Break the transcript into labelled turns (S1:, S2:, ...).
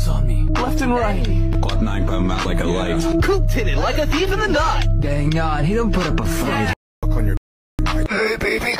S1: was on me, left and right.
S2: Caught nine put him out like a yeah. light.
S1: Cooped in it like a thief in the night.
S3: Dang on, he don't put up a fight. Hey, baby,